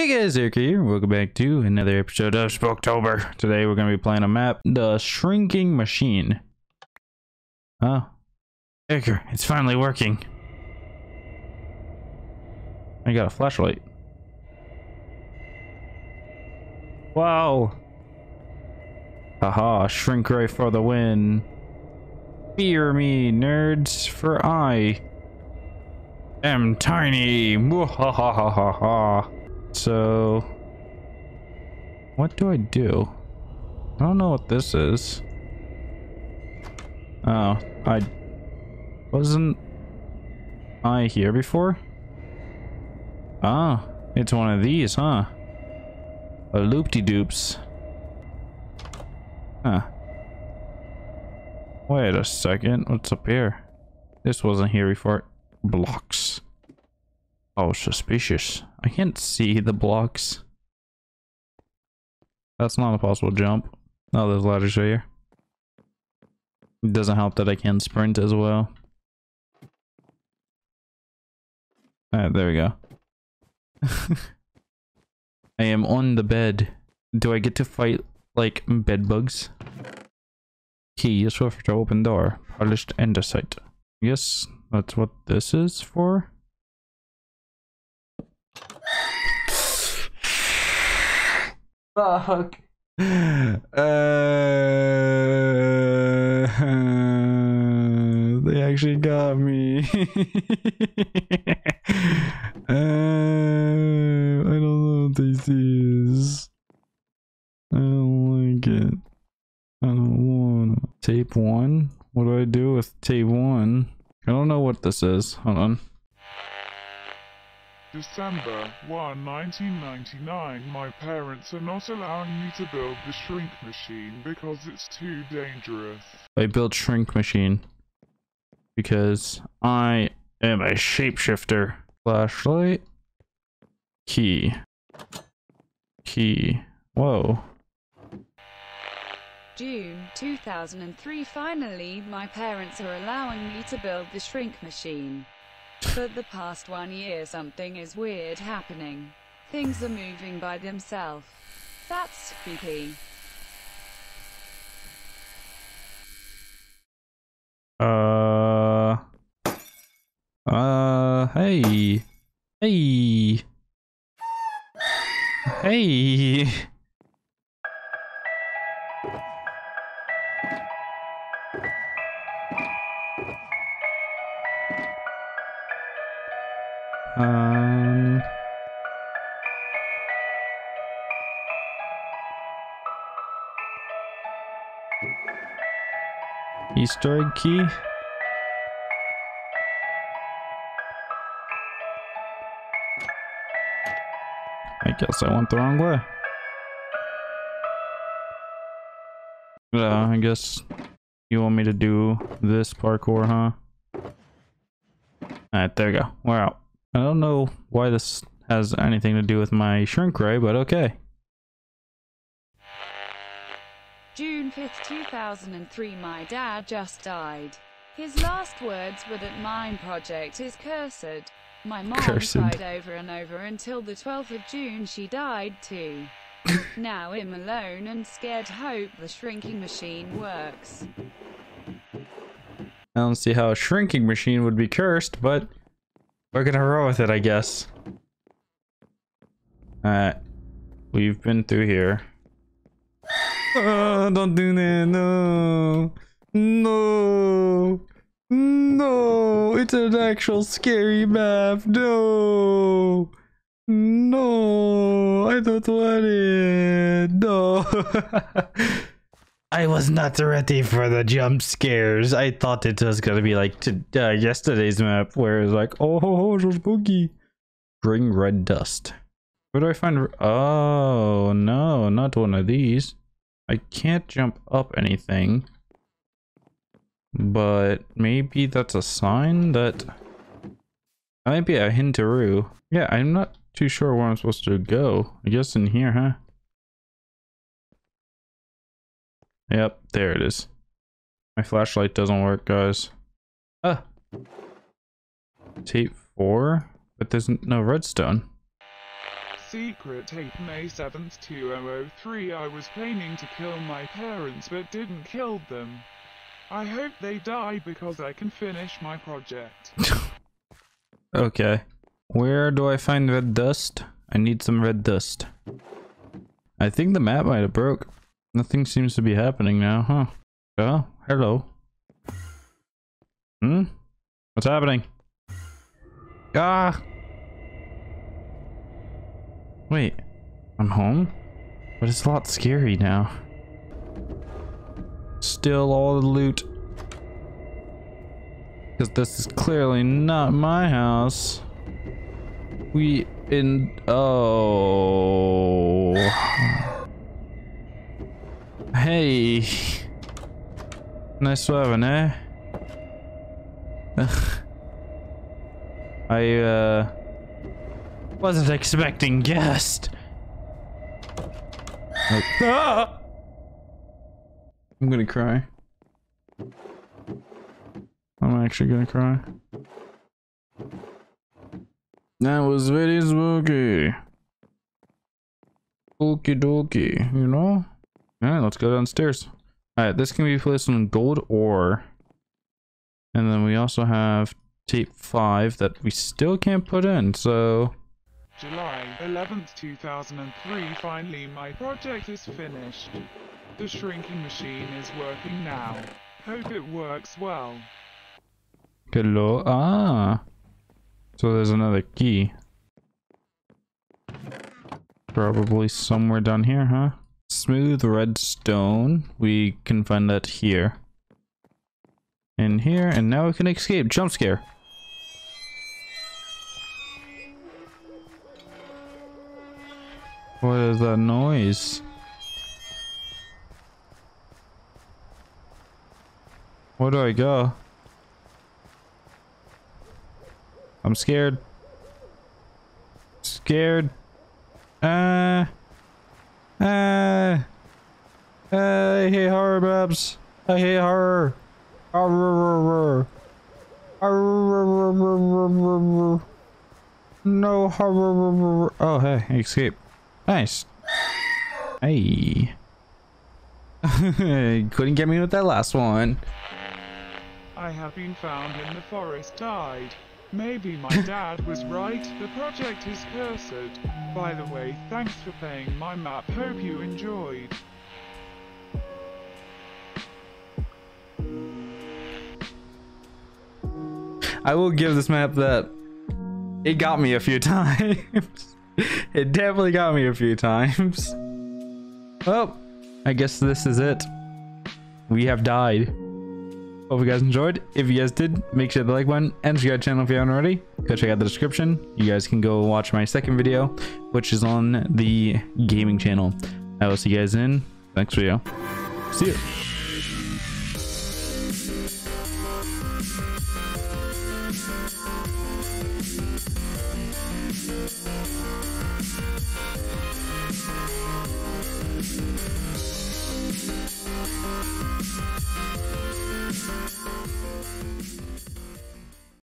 Hey guys, Erakir here. Welcome back to another episode of Spooktober. Today we're going to be playing a map, The Shrinking Machine. Oh. Eric, it's finally working. I got a flashlight. Wow. Haha, shrink ray for the win. Fear me, nerds, for I am tiny. Mwahahaha. So, what do I do? I don't know what this is. Oh, I wasn't I here before? Ah, it's one of these, huh? A loop-de-doops. Huh. Wait a second, what's up here? This wasn't here before. Blocks. Oh, suspicious. I can't see the blocks. That's not a possible jump. Oh, there's ladders right here. It doesn't help that I can sprint as well. Alright, there we go. I am on the bed. Do I get to fight, like, bed bugs? Key, useful for to open door. Polished andesite. Yes, that's what this is for. Fuck. Uh, they actually got me. uh, I don't know what this is. I don't like it. I don't wanna. Tape one? What do I do with tape one? I don't know what this is. Hold on. December 1, 1999, my parents are not allowing me to build the shrink machine because it's too dangerous. I built shrink machine because I am a shapeshifter. Flashlight. Key. Key. Whoa. June 2003 Finally, my parents are allowing me to build the shrink machine. But the past one year something is weird happening. Things are moving by themselves. That's spooky. Uh. Uh. Hey. Hey. Hey. Um. Easter egg key. I guess I went the wrong way. Yeah, I guess you want me to do this parkour, huh? Alright, there we go. We're out. I don't know why this has anything to do with my shrink ray, but okay. June 5th, 2003 My dad just died. His last words were that mine project is cursed. My mom Cursed. cried over and over until the 12th of June she died too. now I'm alone and scared hope the shrinking machine works. I don't see how a shrinking machine would be cursed, but we're gonna roll with it, I guess. Alright. We've been through here. Oh, don't do that, no. No. No. It's an actual scary map. No. No. I don't want it. No. I was not ready for the jump scares. I thought it was gonna be like to, uh, yesterday's map, where it's like, oh, ho, so spooky. Bring red dust. Where do I find? Oh no, not one of these. I can't jump up anything. But maybe that's a sign that. That might be a hinteroo. Yeah, I'm not too sure where I'm supposed to go. I guess in here, huh? Yep, there it is. My flashlight doesn't work, guys. Ah! Tape 4? But there's no redstone. secret tape May 7th 2003 I was planning to kill my parents but didn't kill them. I hope they die because I can finish my project. Okay. Where do I find red dust? I need some red dust. I think the map might have broke. Nothing seems to be happening now, huh? Oh, hello. Hmm? What's happening? Ah! Wait, I'm home? But it's a lot scary now. Still all the loot. Because this is clearly not my house. We in oh hey nice weapon eh I uh wasn't expecting guest Like, ah! I'm gonna cry I'm actually gonna cry that was very spooky. Spooky dokey, you know? Alright, let's go downstairs. Alright, this can be placed on gold ore. And then we also have tape 5 that we still can't put in, so... July 11th 2003 Finally my project is finished. The shrinking machine is working now. Hope it works well. Hello? Ah! So there's another key. Probably somewhere down here, huh? Smooth redstone. We can find that here. In here, and now we can escape. Jump scare. What is that noise? Where do I go? I'm scared. Scared. Uh. Uh. I hate horror maps. I hate horror. Horror. Horror. No horror. Oh, hey, escape. Nice. Hey. Couldn't get me with that last one. I have been found in the forest died. Maybe my dad was right, the project is cursed. By the way, thanks for playing my map, hope you enjoyed. I will give this map that it got me a few times. it definitely got me a few times. Oh, I guess this is it. We have died. Hope you guys enjoyed. If you guys did, make sure to like button and subscribe to the channel if you haven't already. Go check out the description. You guys can go watch my second video, which is on the gaming channel. I will see you guys in next video. See you.